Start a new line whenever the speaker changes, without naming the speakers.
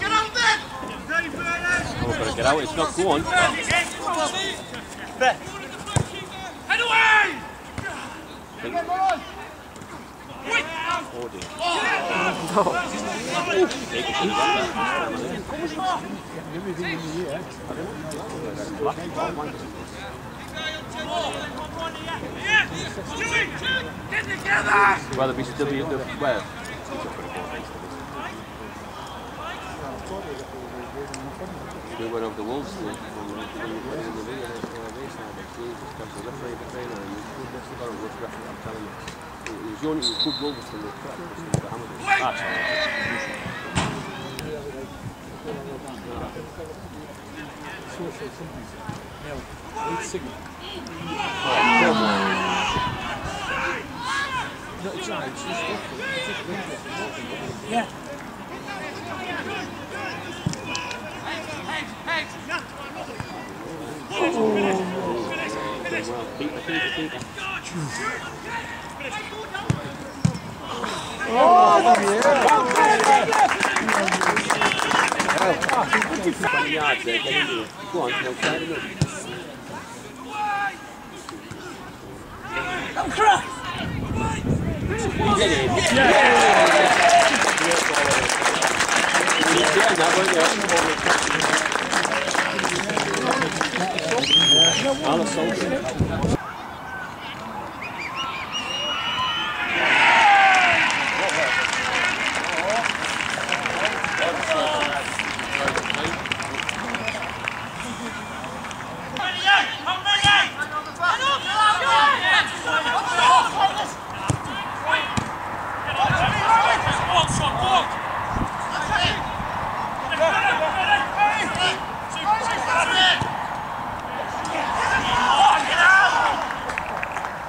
Get out there! Oh, get out. It's not going.
Head away!
Oh dear.
No.
Rather be still be at the where? We went over the Wolves we put it in the video, uh, they said that the referee, the trainer, and you could just got referee, I'm telling you. It the only good Wolves from the track, was from the Hamilton. Ah, sorry. The the side of get in. Yeah! Yeah, Alles zo.